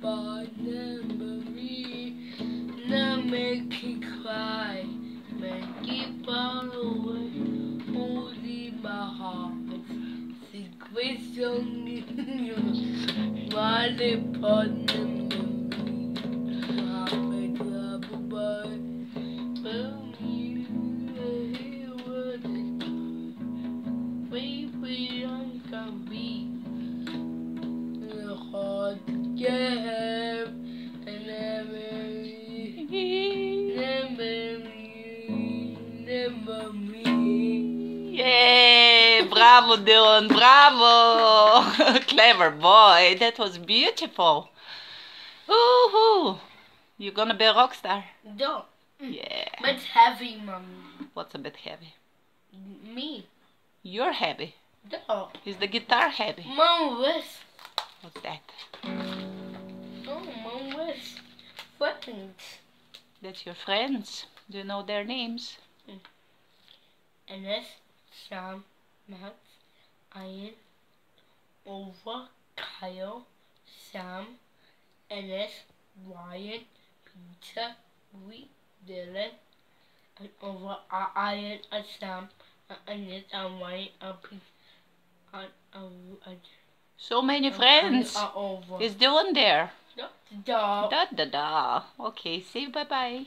by memory. Now make it cry, make it fall away. Holding my heart, secret song in you. Here with it. Baby, can the heart yeah, and never never never me. Yay! Bravo, Dylan! Bravo! Clever boy. That was beautiful. Woohoo! You're gonna be a rock star. Don't. Yeah. But heavy, mommy. What's a bit heavy? Me. You're heavy. Don't. Is the guitar heavy? Mom, where's What's that? Friends? That's your friends. Do you know their names? That's Sam, Max, Ian, over Kyle, Sam, that's Ryan, Peter, Reed, Dylan, and over uh, Ian and Sam, and- that's and Ryan and Peter, and, and, and, So many friends. are over. Is Dylan there? Da da da. Okay, say bye bye.